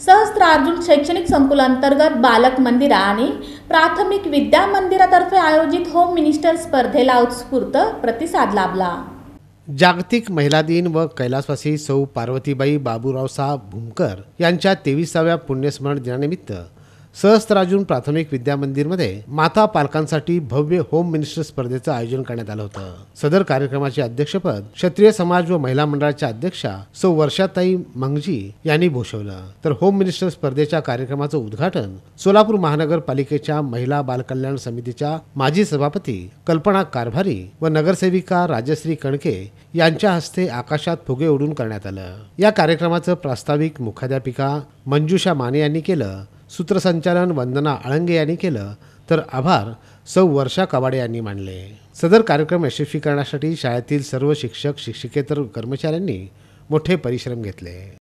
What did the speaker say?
सहस्त्रार्जुन शैक्षणिक संकुलांतर्गत बालक मंदिर आणि प्राथमिक विद्या मंदिरातर्फे आयोजित होम मिनिस्टर स्पर्धेला उत्स्फूर्त प्रतिसाद लाभला. जागतिक महिला दिन व कैलासवासी सौ पार्वतीबाई बाबूराव साहेब भूमकर यांच्या तेविसाव्या पुण्यस्मरण दिनानिमित्त सहस्त्रार्जुन प्राथमिक विद्या मंदिरमध्ये माता पालकांसाठी भव्य होम मिनिस्टर स्पर्धेचं आयोजन करण्यात आलं होतं. सदर कार्यक्रमाचे अध्यक्षपद क्षत्रिय समाज व महिला मंडळाच्या अध्यक्षा सौ वर्षाताई मंगजी यांनी भूषवलं. तर होम मिनिस्टर स्पर्धेच्या कार्यक्रमाचं उद्घाटन सोलापूर महानगरपालिकेच्या महिला बालकल्याण समितीच्या माजी सभापती कल्पना कारभारी व नगरसेविका राजश्री कणके यांच्या हस्ते आकाशात फुगे उडून करण्यात आलं. या कार्यक्रमाचं प्रास्ताविक मुख्याध्यापिका मंजुषा माने यांनी केलं. सूत्रसंचालन वंदना आळंगे यांनी केलं. तर आभार सौ वर्षा कवाडे यांनी मानले सदर कार्यक्रम यशस्वी करण्यासाठी शाळेतील सर्व शिक्षक शिक्षिकेतर कर्मचाऱ्यांनी मोठे परिश्रम घेतले.